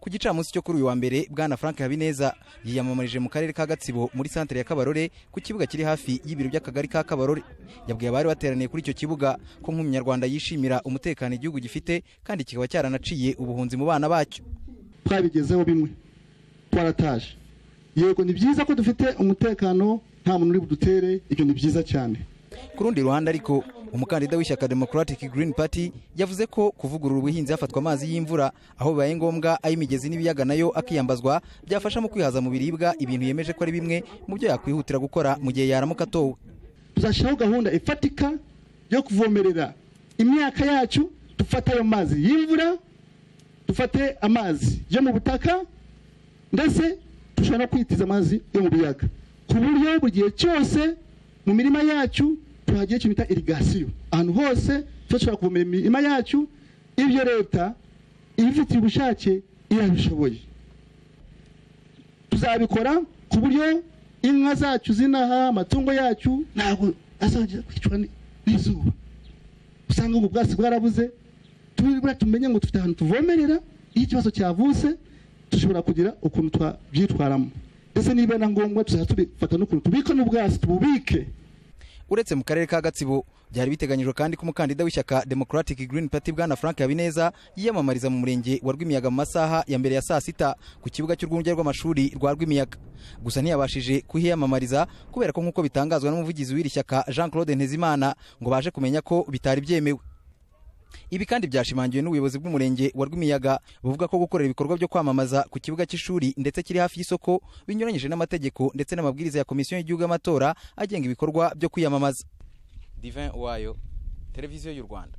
ku gicamunsi cyo kuri uyu wa mbere bwana frank habineza yiyamamarije mu karere ka gatsibo muri santere ya kabarore ku kibuga kiri hafi y'ibiro by'akagari ka kabarore. Yabwiye abari bateraniye kuri icyo kibuga ko nk'umunyarwanda yishimira umutekano igihugu gifite kandi kikaba cyaranaciye ubuhunzi mu bana bacyo. Twabigezeho bimwe. Twarataje yego ni byiza ko dufite umutekano nta muntu uri budutere ibyo ni byiza cyane. Ku rundi ruhande ariko umukandida w'ishyaka democratic green party yavuze ko kuvugurura ubuhinzi hafatwa amazi y'imvura aho bibaye ngombwa ay'imigezi n'ibiyaga na yo akiyambazwa byafasha mu kwihaza mu biribwa ibintu yemeje ko ari bimwe mu byo yakwihutira gukora mu gihe yaramuka atowe tuzashyiraho gahunda ifatika yo kuvomerera imyaka yacu dufate ayo mazi y'imvura dufate amazi yo mu butaka ndetse dushobora no kwitiza amazi yo mu biyaga. Ku buryo buri gihe cyose mu mirima yacu tuhagira ikintu bita irigasiyo ahantu hose dushobora kuvomera imirima yacu ibyo leta ibifitiye ubushake irabishoboye. Tuzabikora ku buryo inka zacu zinaha amatungo yacu ntabwo azajya kwicwa n'izuba. Usanga ubu bwatsi bwarabuze tubura tumenye ngo dufite ahantu tuvomerera iyo ikibazo cyavutse dushobora kugira ukuntu twabyitwaramo. Ndetse niba na ngombwa tuzajya tubifata n'ukuntu tubika n'ubwatsi tububike. Uretse mu karere ka gatsibo byari biteganyijwe kandi ko umukandida w'ishyaka democratic green party bwana frank habineza yiyamamariza mu murenge wa rwimiyaga mu masaha ya mbere ya saa sita ku kibuga cy'urwunge rw'amashuri rwa rwimiyaga. Gusa ntiyabashije kuhiyamamariza kubera ko nk'uko bitangazwa n'umuvugizi w'iri shyaka jean claude ntezimana ngo baje kumenya ko bitari byemewe. Ibi kandi byashimangiwe n'ubuyobozi bw'umurenge wa rwimiyaga buvuga ko gukorera ibikorwa byo kwamamaza ku kibuga cy'ishuri ndetse kiri hafi y'isoko binyuranyije n'amategeko ndetse n'amabwiriza ya komisiyo y'igihugu y'amatora agenga ibikorwa byo kwiyamamaza. Divin uwayo televiziyo y'u rwanda.